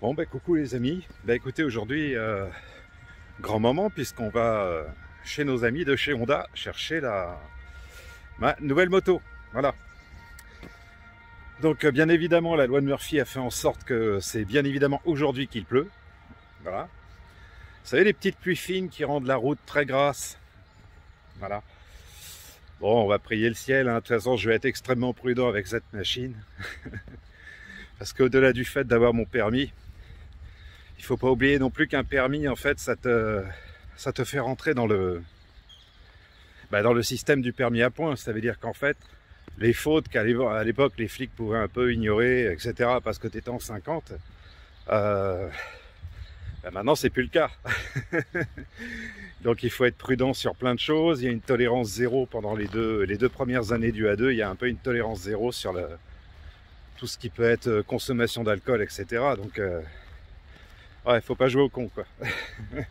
Bon bah coucou les amis, bah écoutez aujourd'hui euh, grand moment puisqu'on va euh, chez nos amis de chez Honda chercher la ma nouvelle moto, voilà. Donc euh, bien évidemment la loi de Murphy a fait en sorte que c'est bien évidemment aujourd'hui qu'il pleut, voilà. Vous savez les petites pluies fines qui rendent la route très grasse, voilà. Bon on va prier le ciel, hein. de toute façon je vais être extrêmement prudent avec cette machine. Parce qu'au-delà du fait d'avoir mon permis, il faut pas oublier non plus qu'un permis, en fait, ça te, ça te fait rentrer dans le, bah, dans le système du permis à points. Ça veut dire qu'en fait, les fautes qu'à l'époque les flics pouvaient un peu ignorer, etc., parce que tu étais en 50, euh, bah maintenant c'est plus le cas. Donc il faut être prudent sur plein de choses. Il y a une tolérance zéro pendant les deux, les deux premières années du A2. Il y a un peu une tolérance zéro sur tout ce qui peut être euh, consommation d'alcool, etc. Donc euh, Ouais, faut pas jouer au con, quoi.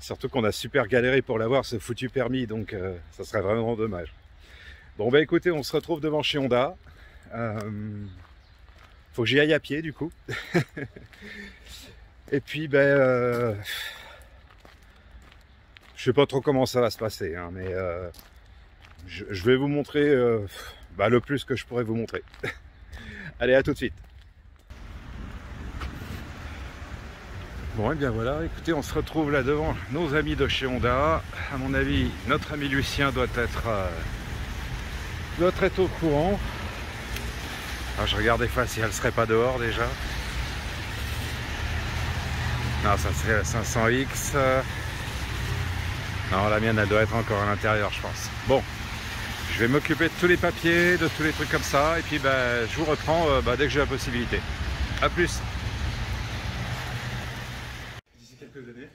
Surtout qu'on a super galéré pour l'avoir, ce foutu permis, donc euh, ça serait vraiment dommage. Bon, bah écoutez, on se retrouve devant chez Honda. Euh, faut que j'y aille à pied, du coup. Et puis, ben... Je sais pas trop comment ça va se passer, hein, mais je, vais vous montrer bah, le plus que je pourrais vous montrer. Allez, à tout de suite. Bon, et bien voilà, écoutez, on se retrouve là devant nos amis de chez Honda. À mon avis, notre ami Lucien doit être, euh, doit être au courant. Alors, je regarde des fois si elle serait pas dehors déjà. Non, ça serait la 500X. Non, la mienne, elle doit être encore à l'intérieur, je pense. Bon, je vais m'occuper de tous les papiers, de tous les trucs comme ça. Et puis, ben, je vous reprends euh, ben, dès que j'ai la possibilité. A plus quelques années.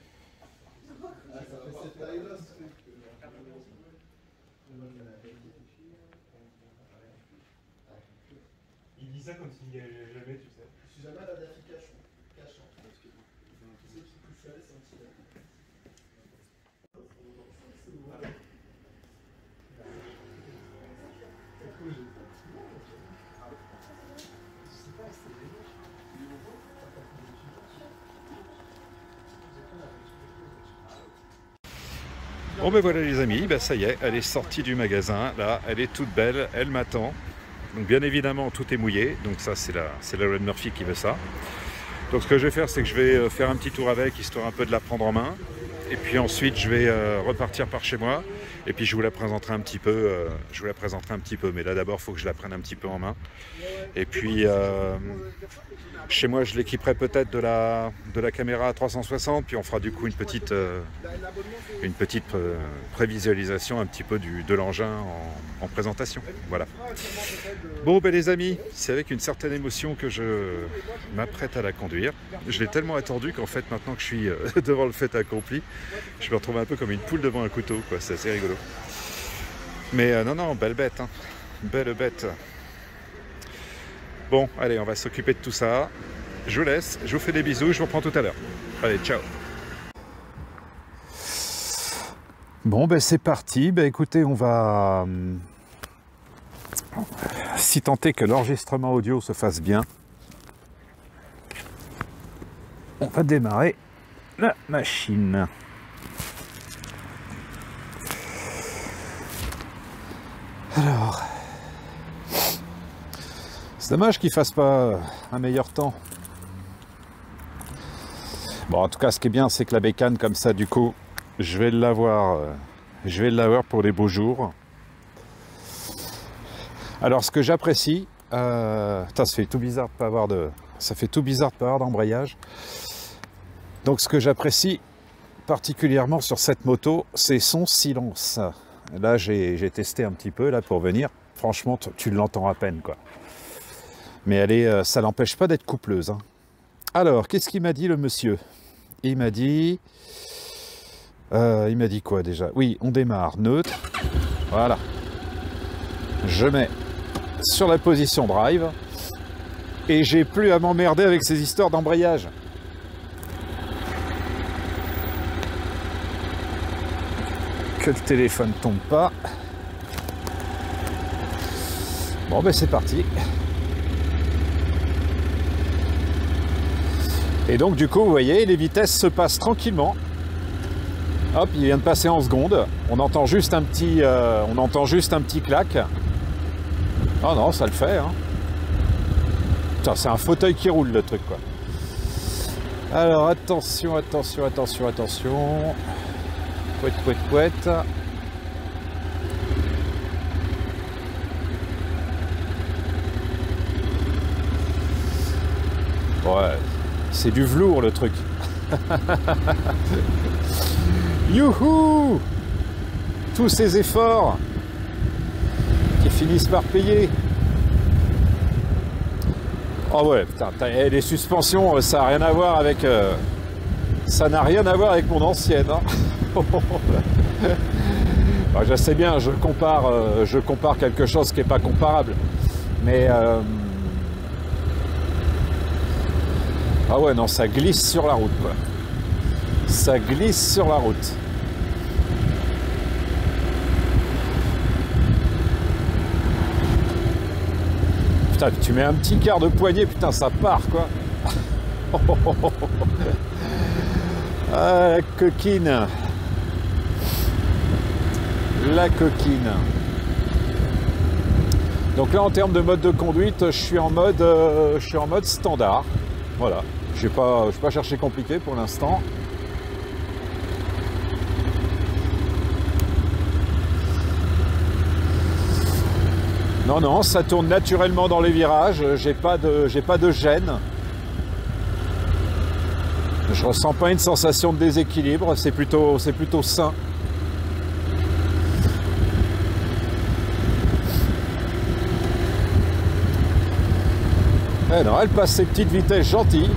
Il dit ça comme s'il n'y avait jamais, tu sais. Je suis jamais à la défi cachant. Cachant. Parce que tu sais, plus je suis allé, c'est un petit Bon ben voilà les amis, ben ça y est, elle est sortie du magasin, là, elle est toute belle, elle m'attend. Donc bien évidemment tout est mouillé, donc ça c'est la, la Red Murphy qui veut ça. Donc ce que je vais faire c'est que je vais euh, faire un petit tour avec, histoire un peu de la prendre en main. Et puis ensuite je vais euh, repartir par chez moi. Et puis je vous la présenterai un petit peu, euh, je vous la présenterai un petit peu. Mais là d'abord il faut que je la prenne un petit peu en main. Et puis euh, chez moi je l'équiperai peut-être de la, de la caméra à 360. Puis on fera du coup une petite, euh, une petite euh, prévisualisation un petit peu du, de l'engin en, en, présentation. Voilà. Bon ben les amis, c'est avec une certaine émotion que je m'apprête à la conduire. Je l'ai tellement attendu qu'en fait maintenant que je suis devant le fait accompli, je me retrouve un peu comme une poule devant un couteau. C'est assez rigolo. Mais non, non, belle bête. Hein. Belle bête. Bon, allez, on va s'occuper de tout ça. Je vous laisse, je vous fais des bisous, je vous reprends tout à l'heure. Allez, ciao Bon, ben c'est parti. Ben écoutez, on va... Si tenter que l'enregistrement audio se fasse bien, on va démarrer la machine. Alors, dommage qu'il fasse pas un meilleur temps. Bon, en tout cas, ce qui est bien, c'est que la bécane comme ça, du coup, je vais l'avoir, je vais l'avoir pour les beaux jours. Alors, ce que j'apprécie, euh, ça fait tout bizarre de pas avoir de, ça fait tout bizarre de pas avoir d'embrayage. Donc, ce que j'apprécie particulièrement sur cette moto, c'est son silence. Là, j'ai testé un petit peu là pour venir. Franchement, tu l'entends à peine, quoi. Mais est, euh, ça l'empêche pas d'être coupleuse. Hein. Alors, qu'est-ce qu'il m'a dit le monsieur? Il m'a dit, euh, il m'a dit quoi déjà? Oui, on démarre neutre. Voilà. Je mets sur la position drive et j'ai plus à m'emmerder avec ces histoires d'embrayage. que le téléphone tombe pas. Bon ben c'est parti. Et donc du coup, vous voyez, les vitesses se passent tranquillement. Hop, il vient de passer en seconde. On entend juste un petit, euh, clac. Oh non, ça le fait. Hein. Putain, c'est un fauteuil qui roule le truc quoi. Alors attention, attention, attention, attention. Pouette, pouette, pouette. Ouais, c'est du velours le truc. Youhou Tous ces efforts qui finissent par payer. Oh ouais, putain, les suspensions, ça n'a rien à voir avec. Euh, ça n'a rien à voir avec mon ancienne. Hein. je sais bien, je compare, euh, je compare quelque chose qui n'est pas comparable. Mais. Euh, ah ouais, non, ça glisse sur la route, quoi. Ça glisse sur la route. Putain, tu mets un petit quart de poignée, putain, ça part, quoi. ah, la coquine. La coquine. Donc là, en termes de mode de conduite, je suis en mode, euh, je suis en mode standard. Voilà. Je n'ai pas, pas cherché compliqué pour l'instant. Non, non, ça tourne naturellement dans les virages. J'ai pas de, pas de gêne. Je ressens pas une sensation de déséquilibre. C'est plutôt, c'est plutôt sain. Eh non, elle passe ses petites vitesses gentilles,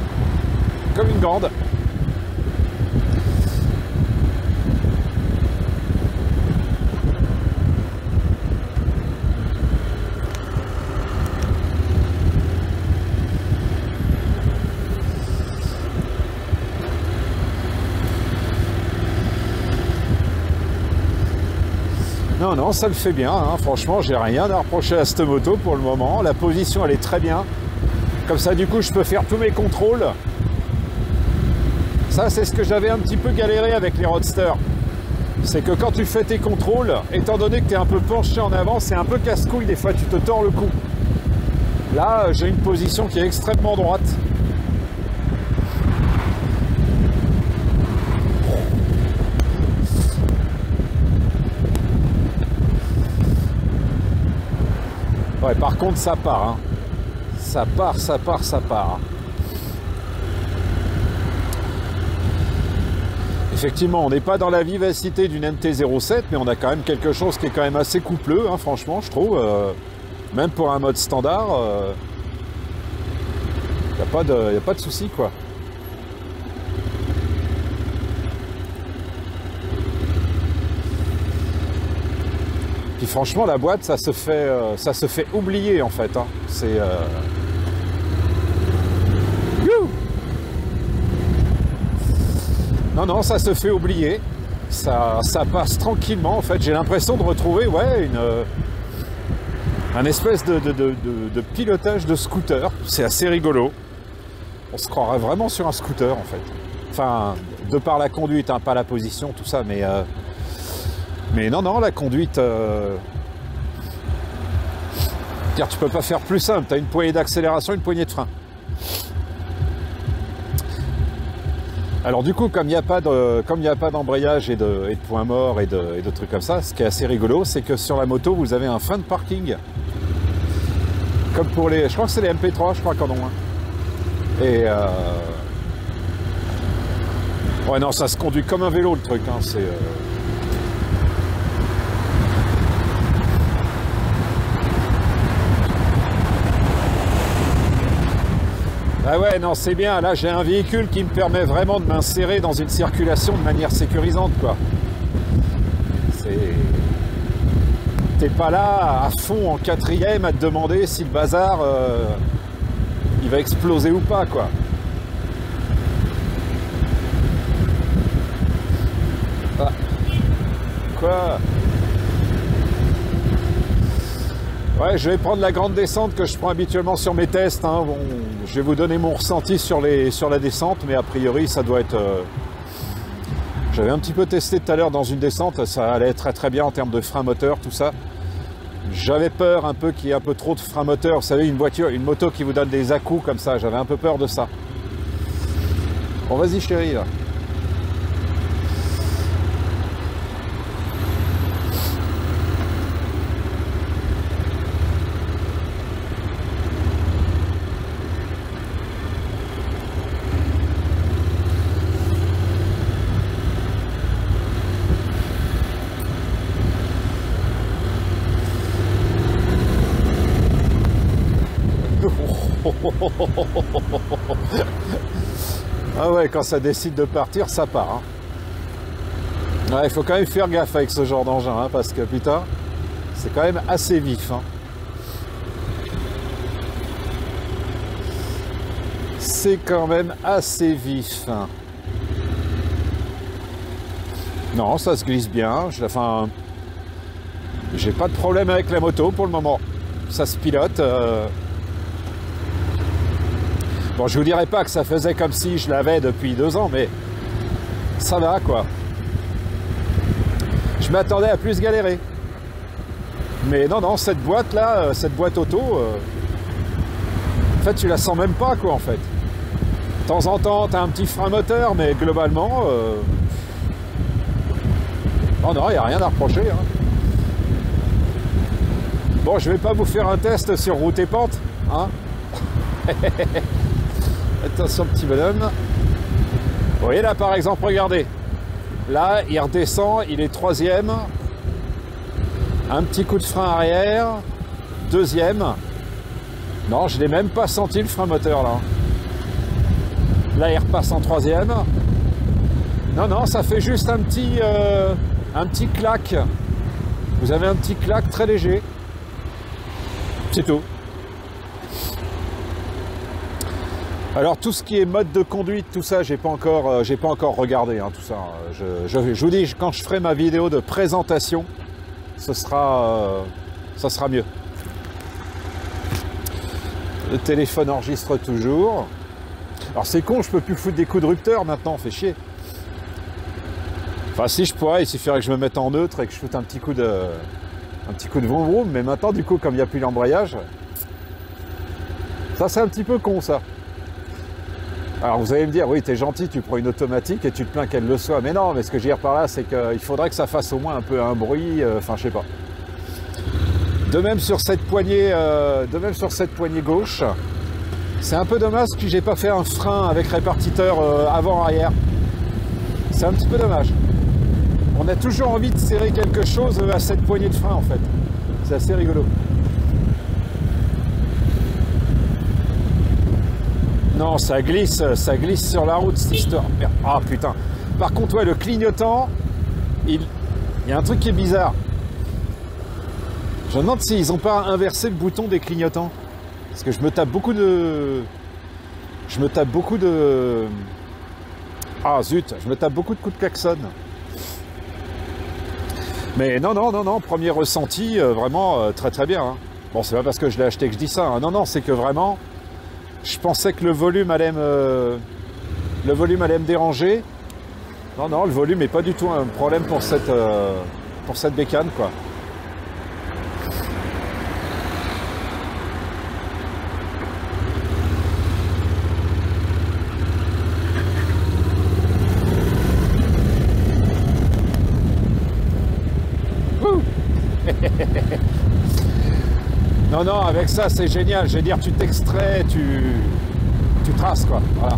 comme une grande. Non, non, ça le fait bien. Hein. Franchement, j'ai rien à reprocher à cette moto pour le moment. La position, elle est très bien. Comme ça, du coup, je peux faire tous mes contrôles. Ça, c'est ce que j'avais un petit peu galéré avec les roadsters. C'est que quand tu fais tes contrôles, étant donné que tu es un peu penché en avant, c'est un peu casse-couille. Des fois, tu te tords le cou. Là, j'ai une position qui est extrêmement droite. Ouais, par contre, ça part. Hein ça part, ça part, ça part. Effectivement, on n'est pas dans la vivacité d'une MT-07, mais on a quand même quelque chose qui est quand même assez coupleux, hein, franchement, je trouve. Euh, même pour un mode standard, il euh, n'y a pas de, souci, quoi. Puis franchement, la boîte, ça se fait, euh, ça se fait oublier en fait. Hein. C'est Non, non, ça se fait oublier. Ça, ça passe tranquillement. En fait, j'ai l'impression de retrouver euh, un espèce de, pilotage de scooter. C'est assez rigolo. On se croirait vraiment sur un scooter en fait. Enfin, de par la conduite, hein, pas la position, tout ça, mais, euh, non, non, la conduite. Euh... tu peux pas faire plus simple. Tu une poignée d'accélération, une poignée de frein. Alors du coup, comme il n'y a pas d'embrayage et de, points morts et de, trucs comme ça, ce qui est assez rigolo, c'est que sur la moto, vous avez un frein de parking. Comme pour les... Je crois que c'est les MP3, je crois qu'en ont un. Et... Euh... Ouais non, ça se conduit comme un vélo le truc. Hein. C'est... Euh, Ah ouais, non, c'est bien. Là, j'ai un véhicule qui me permet vraiment de m'insérer dans une circulation de manière sécurisante, quoi. C'est... T'es pas là à fond en quatrième à te demander si le bazar, euh, il va exploser ou pas, quoi. Ah. Quoi? Ouais, je vais prendre la grande descente que je prends habituellement sur mes tests. hein. Je vais vous donner mon ressenti sur la descente, mais a priori, ça doit être... euh, J'avais un petit peu testé tout à l'heure dans une descente, ça allait très très bien en termes de frein moteur, tout ça. J'avais peur un peu qu'il y ait un peu trop de frein moteur. Vous savez, une voiture, une moto qui vous donne des à-coups comme ça, j'avais un peu peur de ça. Bon, vas-y chérie, là. Ah ouais, quand ça décide de partir, ça part. hein. Il faut quand même faire gaffe avec ce genre d'engin, hein, parce que putain, c'est quand même assez vif. hein. C'est quand même assez vif. Non, ça se glisse bien. Enfin, j'ai pas de problème avec la moto pour le moment. Ça se pilote. euh, Bon, je vous dirais pas que ça faisait comme si je l'avais depuis deux ans, mais ça va quoi. Je m'attendais à plus galérer. Mais non, non, cette boîte là, euh, cette boîte auto, euh, en fait, tu la sens même pas quoi en fait. De temps en temps, tu as un petit frein moteur, mais globalement, euh, oh non, il n'y a rien à reprocher. hein. Bon, je vais pas vous faire un test sur route et pente, hein. Attention petit bonhomme. Vous voyez là par exemple, regardez. Là, il redescend, il est troisième. Un petit coup de frein arrière. Deuxième. Non, je n'ai même pas senti le frein moteur là. Là, il repasse en troisième. Non, non, ça fait juste un petit, euh, un petit clac. Vous avez un petit clac très léger. C'est tout. Alors tout ce qui est mode de conduite, tout ça, j'ai pas encore, euh, pas encore regardé hein, tout ça. Je, je- vous dis, quand je ferai ma vidéo de présentation, ce sera, euh, sera mieux. Le téléphone enregistre toujours. Alors c'est con, je peux plus foutre des coups de rupteur maintenant, fait chier. Enfin si je pourrais, il suffirait que je me mette en neutre et que je foute un petit coup de, un petit coup de vroom vroom. Mais maintenant, du coup, comme il n'y a plus l'embrayage, ça c'est un petit peu con ça. Alors vous allez me dire, oui, t'es gentil, tu prends une automatique et tu te plains qu'elle le soit. Mais non, mais ce que je veux dire par là, c'est qu'il faudrait que ça fasse au moins un peu un bruit, euh, enfin je sais pas. De même sur cette poignée, euh, de même sur cette poignée gauche, c'est un peu dommage que j'ai pas fait un frein avec répartiteur euh, avant-arrière. C'est un petit peu dommage. On a toujours envie de serrer quelque chose à cette poignée de frein en fait. C'est assez rigolo. Non, ça glisse, ça glisse sur la route cette histoire. Ah putain. Par contre, ouais, le clignotant, il, il y a un truc qui est bizarre. Je me demande s'ils n'ont pas inversé le bouton des clignotants. Parce que je me tape beaucoup de. Je me tape beaucoup de. Ah zut, je me tape beaucoup de coups de klaxon. Mais non, non, non, non, premier ressenti, euh, vraiment euh, très très bien. hein. Bon, c'est pas parce que je l'ai acheté que je dis ça. hein. Non, non, c'est que vraiment, je pensais que le volume allait me, le déranger. Non, non, le volume n'est pas du tout un problème pour cette, euh, pour cette bécane, quoi. Non, non, avec ça, c'est génial. Je veux dire, tu t'extrais, tu, tu traces, quoi. Voilà.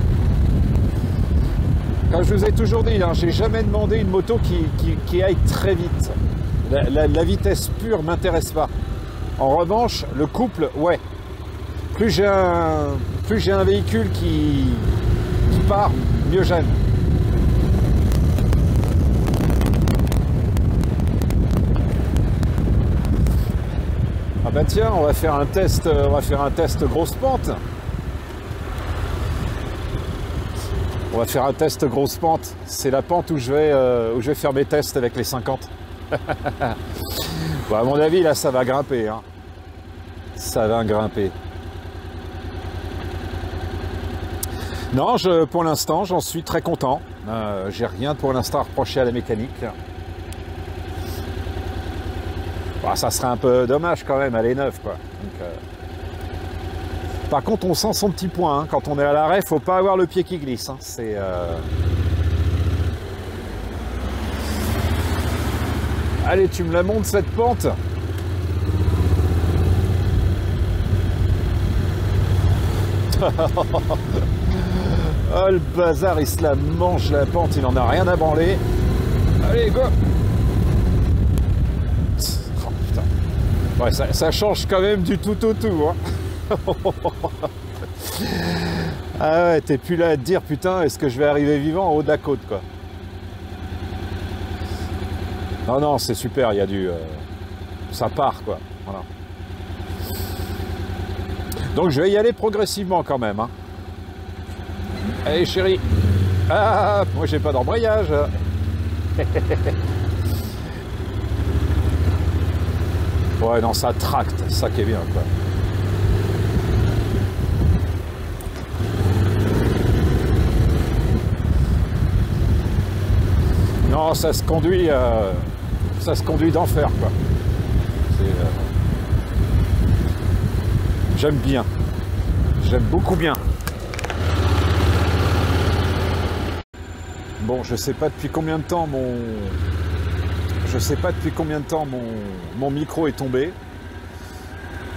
Comme je vous ai toujours dit, hein, j'ai jamais demandé une moto qui, qui- aille très vite. La, la- la vitesse pure m'intéresse pas. En revanche, le couple, ouais. Plus j'ai un, plus j'ai un véhicule qui, qui part, mieux j'aime. Bah tiens, on va faire un test, euh, on un test grosse pente. On va faire un test grosse pente. C'est la pente où je vais, euh, faire mes tests avec les 50. Bon, à mon avis, là, ça va grimper. hein. Ça va grimper. Non, pour l'instant, j'en suis très content. Euh, J'ai rien pour l'instant à reprocher à la mécanique. Bah, ça serait un peu dommage quand même, elle est neuve quoi. Donc, euh, Par contre, on sent son petit point. hein. Quand on est à l'arrêt, faut pas avoir le pied qui glisse. hein. C'est. euh, Allez, tu me la montes cette pente Oh le bazar, il se la mange la pente, il en a rien à branler. Allez, go Oh putain. Ouais, ça, ça change quand même du tout au tout. Hein. ah ouais, t'es plus là à te dire putain, est-ce que je vais arriver vivant en haut de la côte quoi. Non, non, c'est super, il y a du. euh, ça part quoi. Voilà. Donc je vais y aller progressivement quand même. hein. Allez chérie. Ah, moi j'ai pas d'embrayage. ouais, non, ça tracte, ça qui est bien quoi. Non, ça se conduit, euh, ça se conduit d'enfer quoi. Euh, J'aime bien. J'aime beaucoup bien. Bon, je sais pas depuis combien de temps mon. Je sais pas depuis combien de temps mon, mon micro est tombé.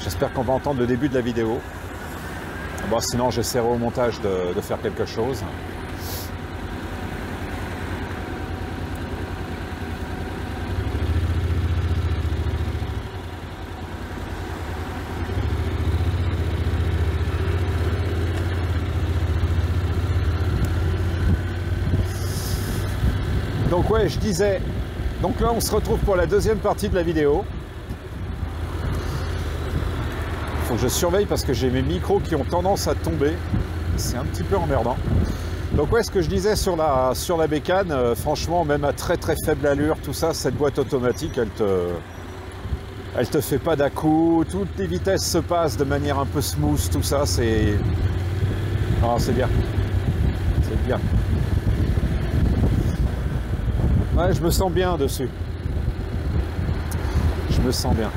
J'espère qu'on va entendre le début de la vidéo. Bon, sinon, j'essaierai au montage de, de faire quelque chose. Donc ouais, je disais, donc là on se retrouve pour la deuxième partie de la vidéo. Faut que je surveille parce que j'ai mes micros qui ont tendance à tomber. C'est un petit peu emmerdant. Donc ouais, ce que je disais sur la, sur bécane, euh, franchement, même à très très faible allure, tout ça, cette boîte automatique, elle te, elle te fait pas d'à-coup, toutes les vitesses se passent de manière un peu smooth, tout ça, c'est... Ah, c'est bien. C'est bien. Ouais, je me sens bien dessus. Je me sens bien.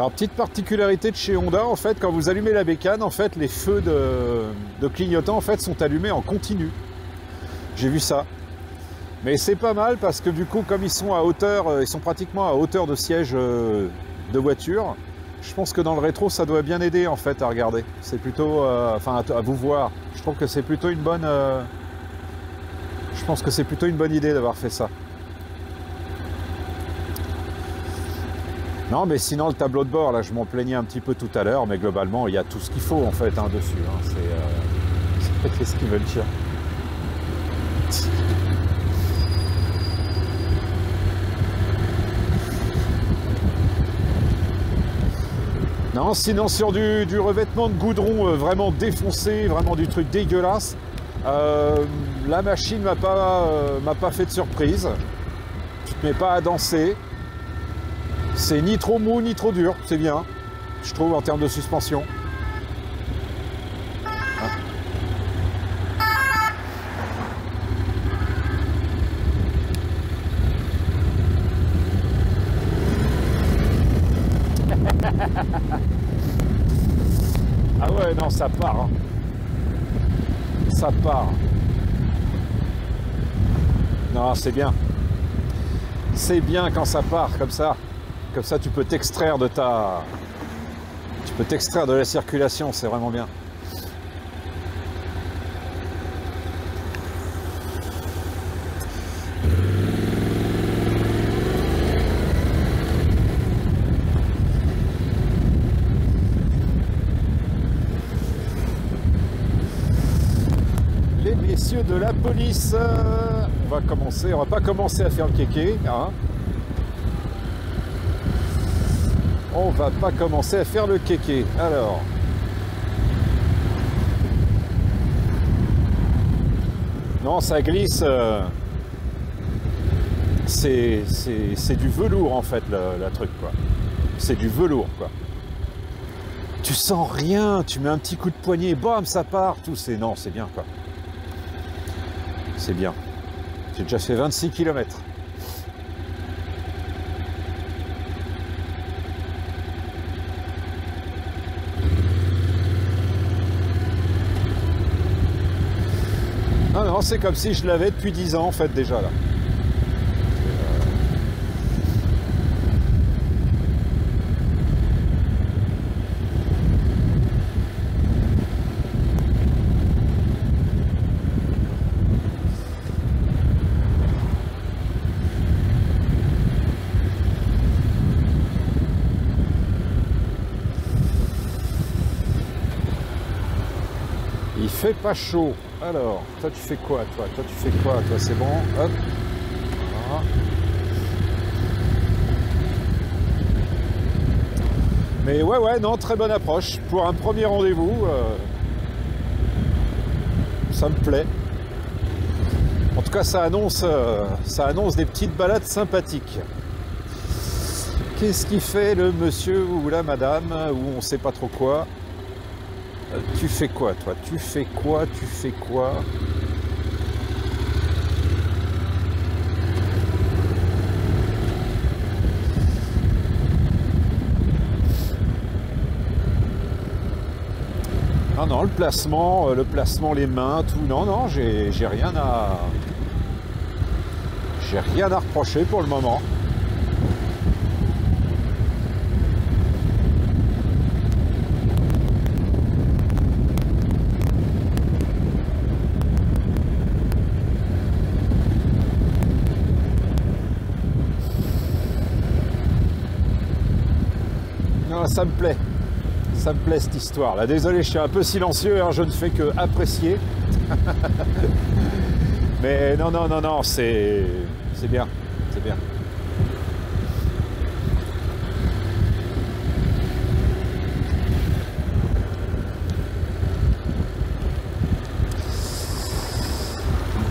Alors petite particularité de chez Honda, en fait, quand vous allumez la bécane, en fait, les feux de, clignotant en fait sont allumés en continu. J'ai vu ça. Mais c'est pas mal parce que du coup, comme ils sont à hauteur, euh, ils sont pratiquement à hauteur de siège euh, de voiture, je pense que dans le rétro, ça doit bien aider en fait à regarder. C'est plutôt, euh, enfin, à, vous voir. Je trouve que c'est plutôt une bonne. je pense que c'est plutôt une bonne idée d'avoir fait ça. Non, mais sinon le tableau de bord, là, je m'en plaignais un petit peu tout à l'heure, mais globalement, il y a tout ce qu'il faut en fait hein, dessus. hein. C'est, euh, qu'est-ce qu'ils veulent dire Non, sinon sur du, du revêtement de goudron euh, vraiment défoncé, vraiment du truc dégueulasse, euh, la machine m'a pas, euh, m'a pas fait de surprise. Tu te mets pas à danser. C'est ni trop mou ni trop dur, c'est bien, je trouve en termes de suspension. Part. hein. Ça part. Non, c'est bien. C'est bien quand ça part comme ça. Comme ça, tu peux t'extraire de ta. Tu peux t'extraire de la circulation, c'est vraiment bien. Euh, on va commencer, on va pas commencer à faire le kéké. Hein. On va pas commencer à faire le kéké. Alors. Non, ça glisse. Euh. C'est du velours en fait, la, truc quoi. C'est du velours quoi tu sens rien, tu mets un petit coup de poignet, bam, ça part, tout c'est non, c'est bien quoi. C'est bien. J'ai déjà fait 26 km. Non, non, c'est comme si je l'avais depuis 10 ans en fait déjà là. Il fait pas chaud. Alors, toi tu fais quoi toi? Toi tu fais quoi? Toi c'est bon? Hop. Mais ouais ouais non très bonne approche. Pour un premier rendez-vous, euh, ça me plaît. En tout cas ça annonce, euh, ça annonce des petites balades sympathiques. Qu'est-ce qui fait le monsieur ou la madame? Ou on sait pas trop quoi? Tu fais quoi toi? Tu fais quoi? Tu fais quoi? Non, non, le placement, euh, le placement, les mains, tout. Non, non, j'ai rien à. J'ai rien à reprocher pour le moment. Non, ça me plaît. Ça me plaît cette histoire là. Désolé, je suis un peu silencieux, hein, je ne fais que apprécier. Mais non, non, non, non, c'est c'est bien. C'est bien.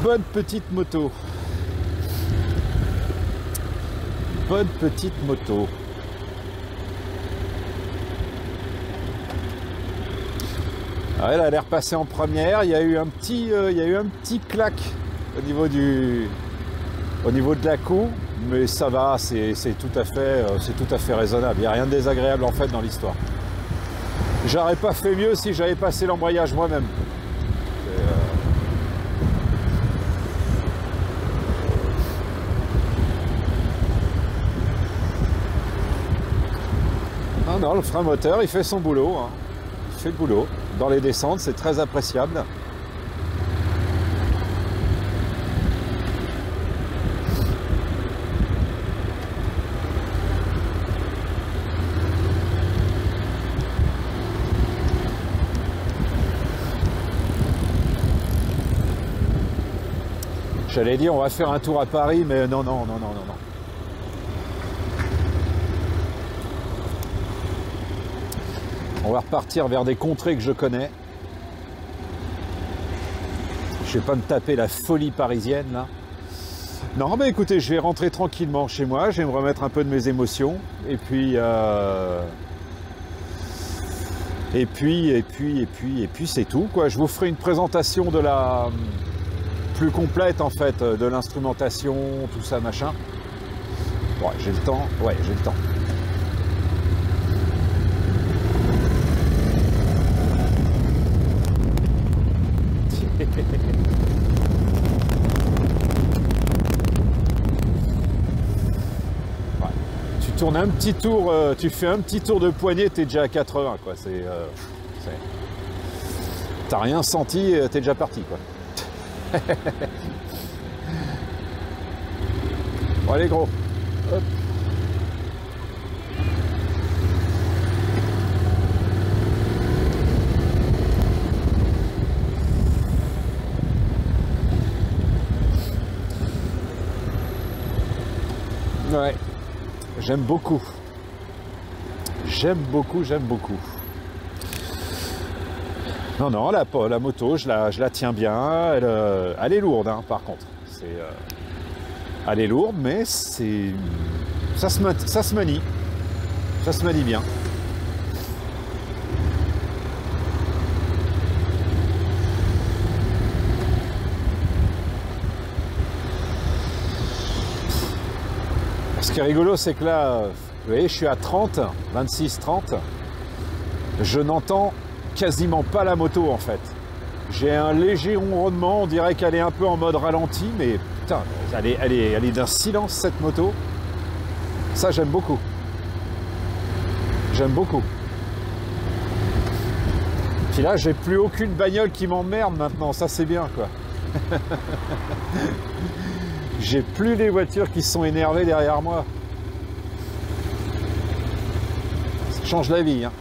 Bonne petite moto. Bonne petite moto. Ah, elle a l'air passée en première. Il y a eu un petit, euh, il y a eu un petit clac au niveau du, au niveau de la coue, mais ça va. C'est tout à fait, euh, c'est tout à fait raisonnable. Il n'y a rien de désagréable en fait dans l'histoire. J'aurais pas fait mieux si j'avais passé l'embrayage moi-même. C'est, euh, Non, non, le frein moteur, il fait son boulot. hein. Il fait le boulot. Dans les descentes, c'est très appréciable. J'allais dire, on va faire un tour à Paris, mais non, non, non, non, non, non. On va repartir vers des contrées que je connais. Je vais pas me taper la folie parisienne là. Non, mais écoutez, je vais rentrer tranquillement chez moi, je vais me remettre un peu de mes émotions, et puis, euh, et puis, et puis, et puis, et puis, c'est tout quoi. Je vous ferai une présentation de la plus complète en fait de l'instrumentation, tout ça machin. J'ai le temps. Ouais, j'ai le temps. Ouais. Tu tournes un petit tour, euh, tu fais un petit tour de poignet, t'es déjà à 80 quoi. C'est, euh, c'est- t'as rien senti, euh, t'es déjà parti quoi. bon allez gros. Hop. Ouais, j'aime beaucoup. J'aime beaucoup, j'aime beaucoup. Non, non, la, la moto, je la, je la tiens bien. Elle, euh, elle est lourde, hein, par contre. C'est, euh, elle est lourde, mais c'est, ça se, ça se manie. Ça se manie bien. Rigolo, c'est que là, vous voyez, je suis à 30, 26, 30. Je n'entends quasiment pas la moto en fait. J'ai un léger ronronnement, on dirait qu'elle est un peu en mode ralenti, mais putain, elle est, elle est, elle est d'un silence cette moto. Ça, j'aime beaucoup. J'aime beaucoup. Puis là, j'ai plus aucune bagnole qui m'emmerde maintenant, ça c'est bien quoi. j'ai plus les voitures qui sont énervées derrière moi. Ça change la vie. Hein.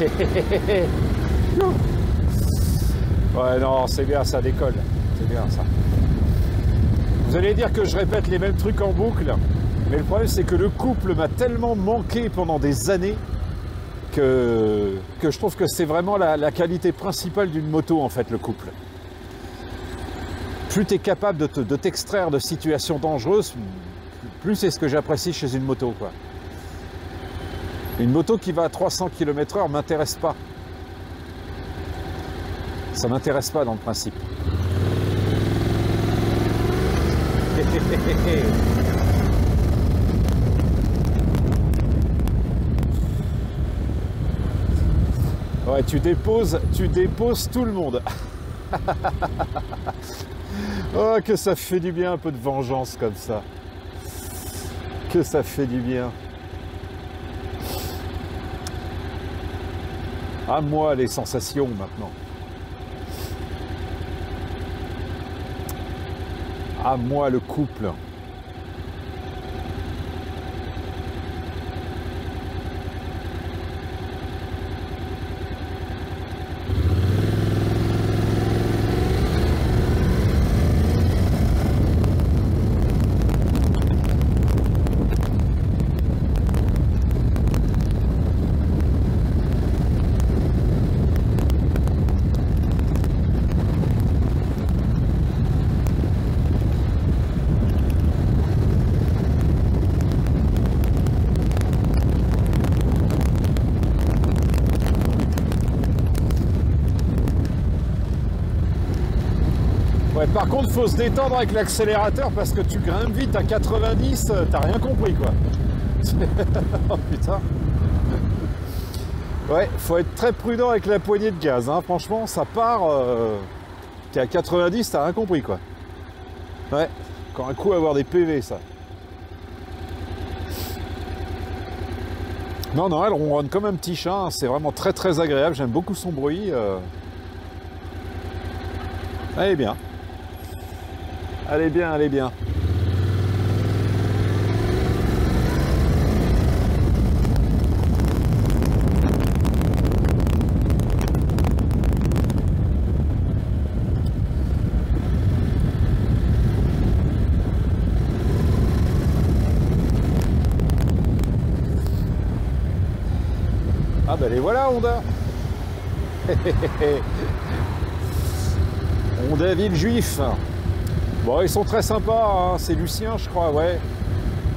ouais, non, c'est bien, ça décolle. C'est bien ça. Vous allez dire que je répète les mêmes trucs en boucle, mais le problème c'est que le couple m'a tellement manqué pendant des années que, je trouve que c'est vraiment la, qualité principale d'une moto en fait, le couple. Plus tu es capable de t'extraire de situations dangereuses, plus c'est ce que j'apprécie chez une moto. Quoi. Une moto qui va à 300 km/h m'intéresse pas. Ça m'intéresse pas dans le principe. Ouais, tu déposes, tu déposes tout le monde. oh, que ça fait du bien un peu de vengeance comme ça. Que ça fait du bien. À moi les sensations maintenant. À moi le couple. Ouais, par contre, faut se détendre avec l'accélérateur parce que tu grimpes vite à 90, euh, t'as rien compris quoi. oh putain. Ouais, faut être très prudent avec la poignée de gaz. hein. Franchement, ça part. Euh, T'es à 90, t'as rien compris quoi. Ouais, quand un coup avoir des PV ça. Non, non, elle ronronne comme un petit chat. hein. C'est vraiment très très agréable. J'aime beaucoup son bruit. euh. Bien. Est bien, est bien. Ah ben les voilà Honda Honda Villejuif Bon ils sont très sympas, hein. c'est Lucien je crois, ouais.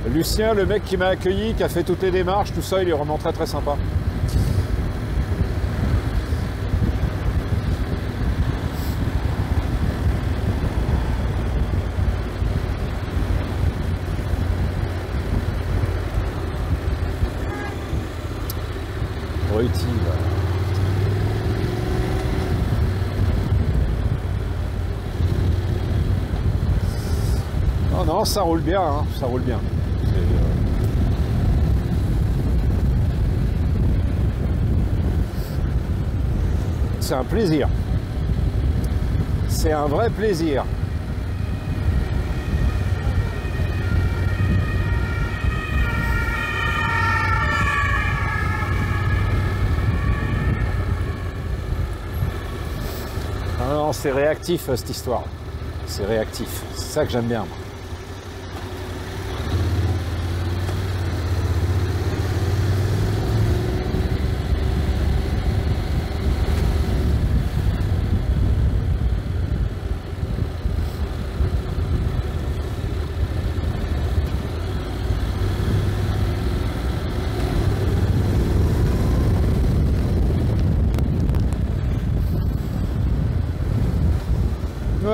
Lucien, le mec qui m'a accueilli, qui a fait toutes les démarches, tout ça, il est vraiment très très sympa. Ça roule bien, hein, ça roule bien. C'est, euh, C'est un plaisir. C'est un vrai plaisir. Ah non, c'est réactif cette histoire. C'est réactif. C'est ça que j'aime bien.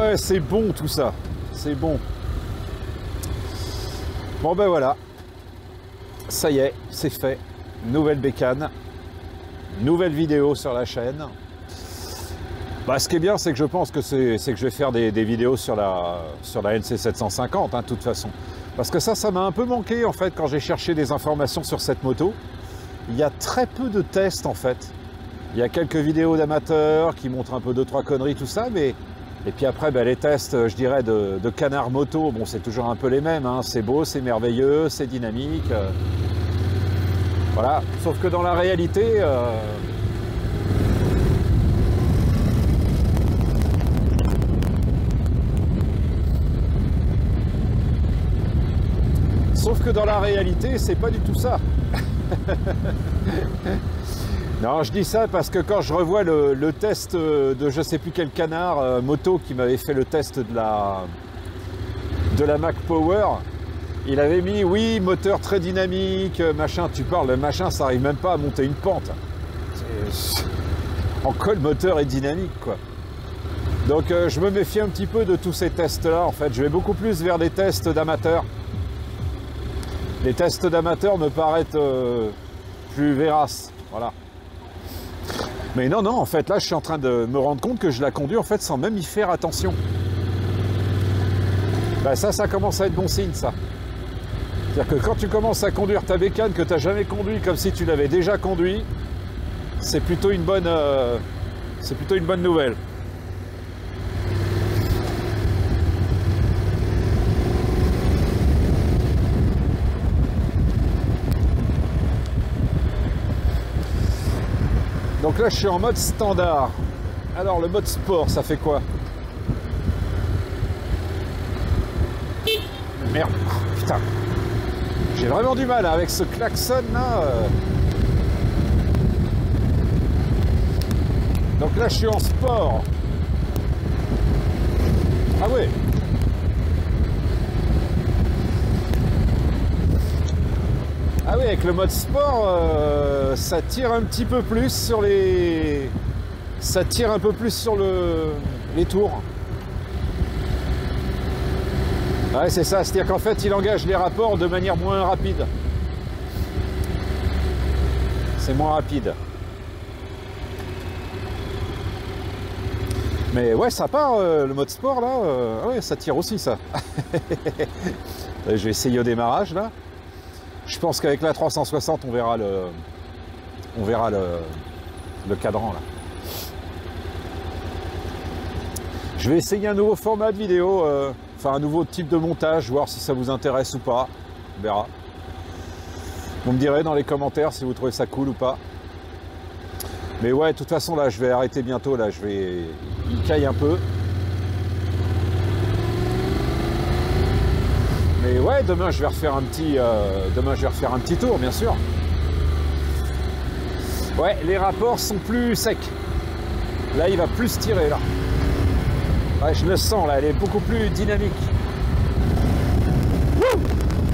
ouais, c'est bon tout ça. C'est bon. Bon ben voilà. Ça y est, c'est fait. Nouvelle bécane. Nouvelle vidéo sur la chaîne. Bah, ce qui est bien, c'est que je pense que c'est que je vais faire des, vidéos sur la, sur la NC750, hein, de toute façon. Parce que ça, ça m'a un peu manqué, en fait, quand j'ai cherché des informations sur cette moto. Il y a très peu de tests, en fait. Il y a quelques vidéos d'amateurs qui montrent un peu deux, trois conneries, tout ça, mais... Et puis après, ben, les tests, je dirais, de, de canard moto, bon, c'est toujours un peu les mêmes. Hein. C'est beau, c'est merveilleux, c'est dynamique. Euh... Voilà. Sauf que dans la réalité... Euh... Sauf que dans la réalité, c'est pas du tout ça. non, je dis ça parce que quand je revois le, test de je sais plus quel canard euh, moto qui m'avait fait le test de la de la Mac Power, il avait mis oui moteur très dynamique, machin. Tu parles, le machin, ça arrive même pas à monter une pente. En quoi le moteur est dynamique, quoi? Donc euh, je me méfie un petit peu de tous ces tests-là. En fait, je vais beaucoup plus vers des tests d'amateurs. Les tests d'amateurs me paraissent euh, plus véraces. Voilà. Mais non, non, en fait, là, je suis en train de me rendre compte que je la conduis en fait sans même y faire attention. Ben, ça, ça commence à être bon signe, ça. C'est-à-dire que quand tu commences à conduire ta bécane que tu n'as jamais conduit comme si tu l'avais déjà conduit, c'est plutôt une bonne, euh, c'est plutôt une bonne nouvelle. Là, je suis en mode standard. Alors, le mode sport, ça fait quoi? Merde, putain. J'ai vraiment du mal avec ce klaxon là. Donc là, je suis en sport. Ah ouais. Ah oui, avec le mode sport, euh, ça tire un petit peu plus sur les... Ça tire un peu plus sur le... les tours. Ouais, c'est ça, c'est-à-dire qu'en fait, il engage les rapports de manière moins rapide. C'est moins rapide. Mais ouais, ça part, euh, le mode sport, là. Euh, ouais, ça tire aussi, ça. Je vais essayer au démarrage, là. Je pense qu'avec la 360, on verra le, on verra le, cadran là. Je vais essayer un nouveau format de vidéo, euh, enfin un nouveau type de montage, voir si ça vous intéresse ou pas. On verra. Vous me direz dans les commentaires si vous trouvez ça cool ou pas. Mais ouais, de toute façon là, je vais arrêter bientôt. Là, je vais, il caille un peu. Demain je vais refaire un petit, euh, demain je vais refaire un petit tour, bien sûr. Ouais, les rapports sont plus secs. Là, il va plus tirer là. Ouais, je le sens là, elle est beaucoup plus dynamique.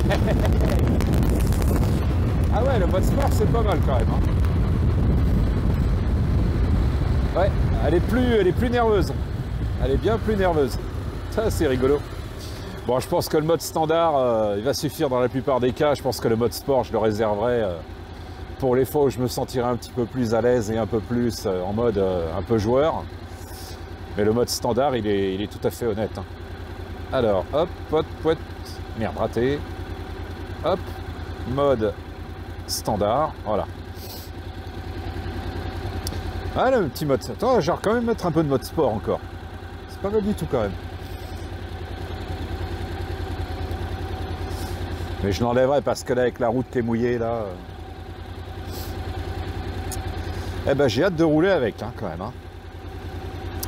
ah ouais, le mode sport c'est pas mal quand même. Hein. Ouais, elle est plus, elle est plus nerveuse. Elle est bien plus nerveuse. Ça c'est rigolo. Bon, je pense que le mode standard, euh, il va suffire dans la plupart des cas. Je pense que le mode sport, je le réserverai euh, pour les fois où je me sentirai un petit peu plus à l'aise et un peu plus euh, en mode un peu joueur. Mais le mode standard, il est, tout à fait honnête. Hein. Alors, hop, hop, hop, merde, raté. Hop, mode standard, voilà. Ah, le petit mode. Attends, vais quand même mettre un peu de mode sport encore. C'est pas mal du tout quand même. Mais je l'enlèverai parce que là, avec la route qui est mouillée, là... Euh... Eh ben, j'ai hâte de rouler avec, hein, quand même. Hein.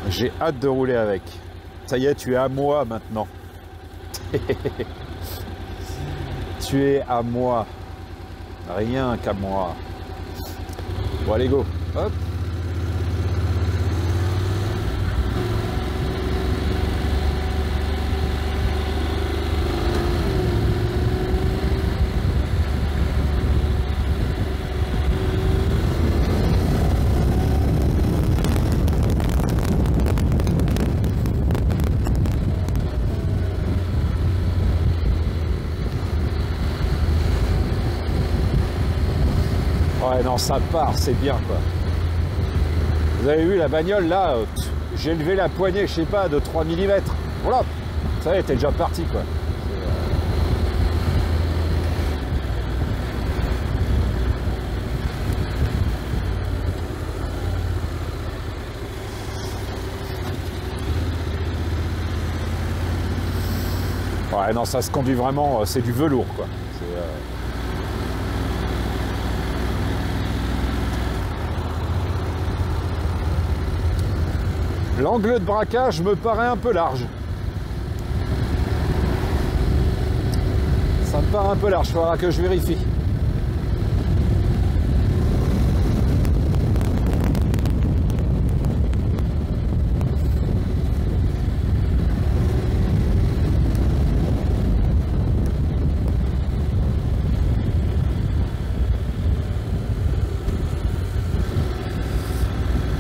J'ai hâte de rouler avec. Ça y est, tu es à moi maintenant. tu es à moi. Rien qu'à moi. Bon, allez, go. Hop. Ça part, c'est bien, quoi. Vous avez vu la bagnole, là, euh, j'ai levé la poignée, je sais pas, de 3 mm. Voilà, ça y est, t'es déjà parti, quoi. Ouais, non, ça se conduit vraiment, euh, c'est du velours, quoi. C'est, euh, L'angle de braquage me paraît un peu large. Ça me paraît un peu large, il faudra que je vérifie.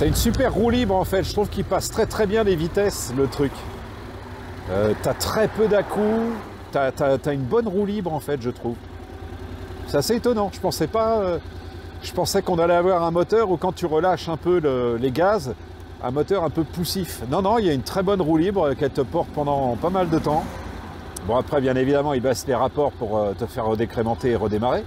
Une super roue libre en fait, je trouve qu'il passe très très bien les vitesses le truc. Euh, t'as très peu d'à-coups, t'as as, une bonne roue libre en fait je trouve. C'est assez étonnant, je pensais pas... Euh, je pensais qu'on allait avoir un moteur où quand tu relâches un peu le, les gaz, un moteur un peu poussif. Non, non, il y a une très bonne roue libre qu'elle te porte pendant pas mal de temps. Bon après bien évidemment il baisse les rapports pour euh, te faire redécrémenter et redémarrer.